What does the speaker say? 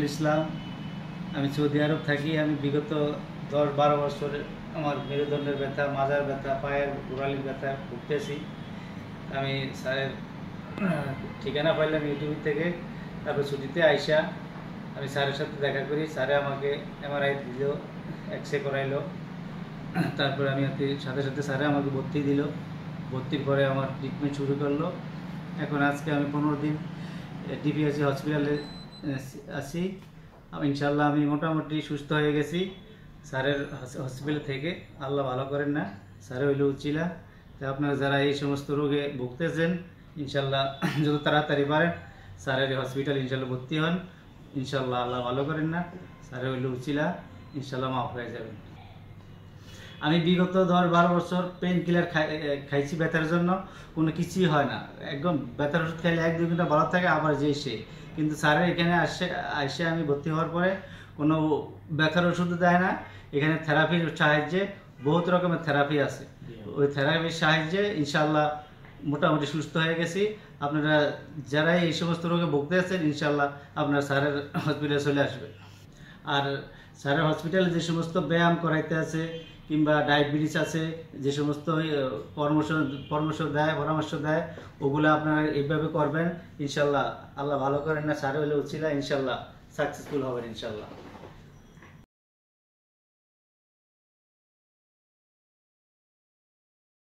শফিকুল ইসলাম, আমি সৌদি আরব থাকি। আমি বিগত দশ বারো বছর আমার মেরুদণ্ডের ব্যথা, মাজার ব্যথা, পায়ের গোড়ালির ব্যথা ভুগতেছি। আমি স্যারের ঠিকানা পাইলাম ইউটিউব থেকে। তারপর ছুটিতে আইসা আমি স্যারের সাথে দেখা করি। স্যারে আমাকে এমআরআই দিল এক্স রে করাইলো। তারপরে আমি আর সাথে সাথে স্যারে আমাকে ভর্তি দিল। ভর্তির পরে আমার ট্রিটমেন্ট শুরু করল। এখন আজকে আমি পনেরো দিন ডিপিএসসি হসপিটালে আছি ইনশাল্লাহ আমি মোটামুটি সুস্থ হয়ে গেছি। স্যারের হসপিটাল থেকে। আল্লাহ ভালো করেন না স্যারে হইলে উচিলা। তো আপনারা যারা এই সমস্ত রোগে ভুগতেছেন ইনশাল্লাহ যত তাড়াতাড়ি পারেন, স্যারের হসপিটাল ইনশাল্লাহ ভর্তি হন। ইনশাল্লাহ আল্লাহ ভালো করেন না স্যারে হইলে উচিলা। ইনশাল্লাহ মাফ হয়ে যাবেন। আমি বিগত দশ বারো বছর পেন কিলার খাই খাইছি ব্যথার জন্য কোনো কিছুই হয় না। একদম ব্যথার ওষুধ খাইলে এক দুই ঘণ্টা ভালো থাকে আবার যে সে। কিন্তু স্যারের এখানে আসে আসে আমি ভর্তি হওয়ার পরে কোনো ব্যথার ওষুধ দেয় না। এখানে থেরাপির সাহায্যে বহুত রকমের থেরাপি আছে। ওই থেরাপির সাহায্যে ইনশাল্লাহ মোটামুটি সুস্থ হয়ে গেছি। আপনারা যারাই এই সমস্ত রোগে ভুগতে আছেন ইনশাল্লাহ আপনারা স্যারের হসপিটালে চলে আসবে। আর স্যারের হসপিটালে যে সমস্ত ব্যায়াম করাইতে আছে কিংবা ডায়াবেটিস আছে, যে সমস্ত পরামর্শ পরামর্শ দেয় পরামর্শ দেয়, ওগুলো আপনারা এইভাবে করবেন, ইনশাল্লাহ। আল্লাহ ভালো করেন না সারে হলে উচিলা ইনশাল্লাহ। সাকসেসফুল হবেন, ইনশাল্লাহ।